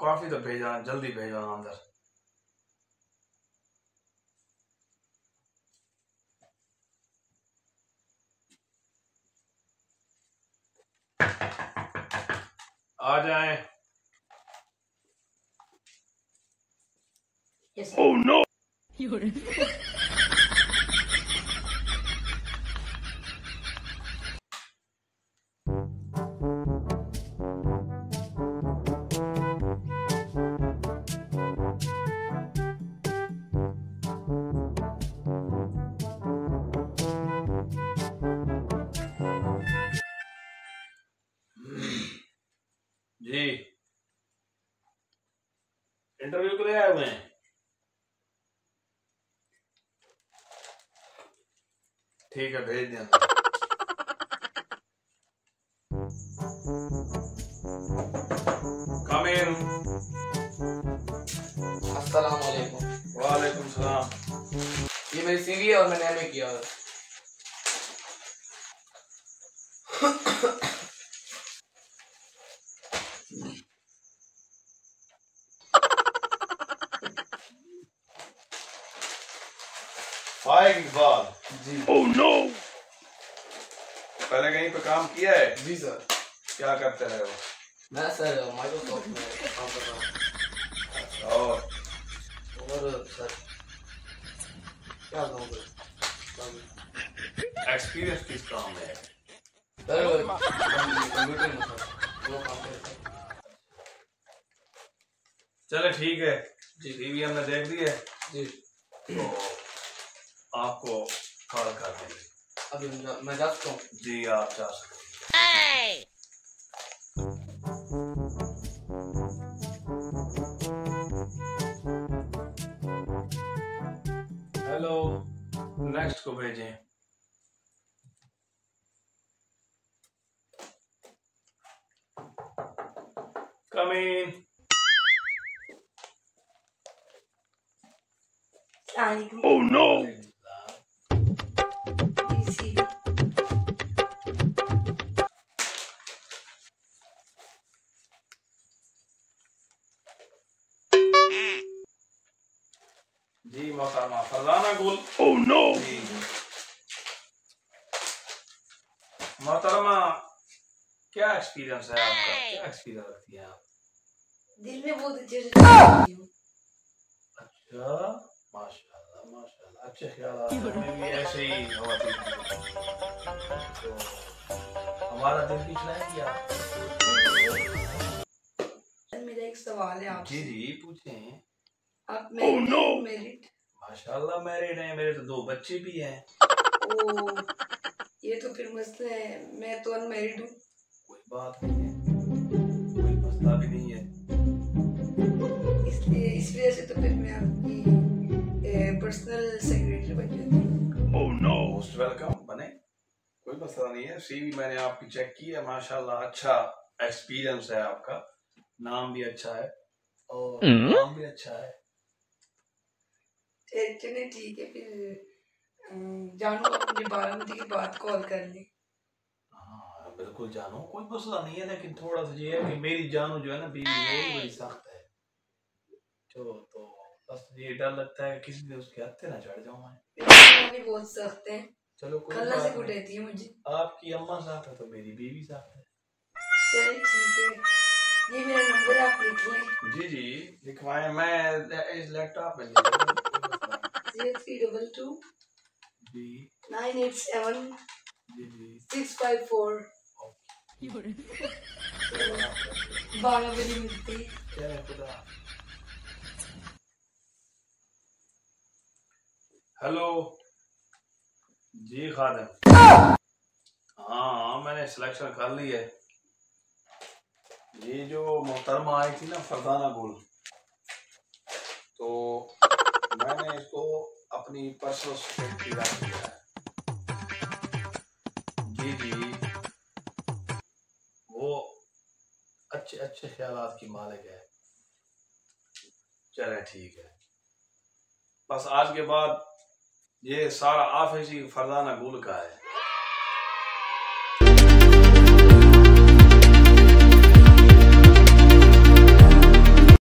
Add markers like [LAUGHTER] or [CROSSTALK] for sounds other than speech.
Coffee तो भेजा जल्दी भेजो अंदर। आ जाए। Yes, Oh no! [LAUGHS] इंटरव्यू के लिए आए हुए हैं। ठीक है भेज दिया। कम इन अस्सलाम वालेकुम वालेकुम सलाम। ये मेरी सीवी है और मैंने एमए किया है। Five Iqbal ji. Oh no पहले कहीं पे काम किया है? जी सर। क्या करते रहे हो? मैं सर माइक्रोसॉफ्ट में काम कर रहा हूँ। और? और सर क्या कहूँ एक्सपीरियंस किस काम में है? सर कंप्यूटर में सर। वो काम करता हूँ। चले ठीक है। जी। टीवी हमने देख ली है। जी। तो आपको कॉल कर देंगे। अभी मैं- जा सकता हूँ। जी आप जा सकते हैं। हेलो नेक्स्ट को भेजें। कम इन। ओह नो जी मोहतरमा फरजाना गुल ओह नो जी। मोहतरमा क्या एक्सपीरियंस है आपका? क्या एक्सपीरियंस रखती हैं आप? दिल में बहुत अच्छे से अच्छा। माशाल्लाह माशाल्लाह अच्छे ख्याल हमें भी ऐसे ही हवा तो हमारा दिल भी चलाए क्या। मेरा एक सवाल है जी जी पूछें। आप मैरिड no! मैरिड माशाल्लाह मैरिड हैं मेरे तो दो बच्चे भी हैं। ओ ये तो फिर मसला है। मैं तो अनमैरिड हूँ। कोई बात नहीं है। कोई मसला भी नहीं है। इसलिए इस वजह से तो फिर मैं आपकी पर्सनल सेक्रेटरी बन जाती ओह नो मोस्ट वेलकम बने। कोई मसला नहीं है। सीवी मैंने आपकी चेक की है माशाल्लाह अच्छा एक्सपीरियंस है आपका। नाम भी अच्छा है और काम भी अच्छा है। चल- चलिए ठीक है फिर जानू मुझे बारामती के बाद कॉल कर लें। हाँ बिल्कुल जानो। कोई मसला नहीं है लेकिन थोड़ा सा ये है कि मेरी जानो जो है ना बीवी वो भी बड़ी सख्त है। जो तो बस ये डर लगता है किसी दिन उसके हत्थे ना चढ़ जाऊँ मैं। मेरी भी बहुत सख्त है। चलो कोई कल्ला से नहीं। कुटेती है मुझे। आपकी अम्मा सख्त है तो मेरी बीवी सख्त है। चलिए ठीक है। ये मेरा नंबर आप लिख लें जी जी लिखवाएँ। मैं इस लैपटॉप में ले थ्री डबल टू जी। नाइन एट सेवन जी जी। सिक्स फाइव फोर बारह बजे मिलते हैं चले खुदा हेलो। जी, खादिम। हाँ मैंने सिलेक्शन कर ली है। ये जो मोहतरमा आई थी ना फरदाना गुल। तो मैंने इसको अपनी पर्सनल सेक्रेटरी रख दिया है। जी जी। वो अच्छे अच्छे ख्याल की मालिक है। चले, ठीक है। बस आज के बाद ये सारा ऑफ़िस ही फरदाना गुल का है।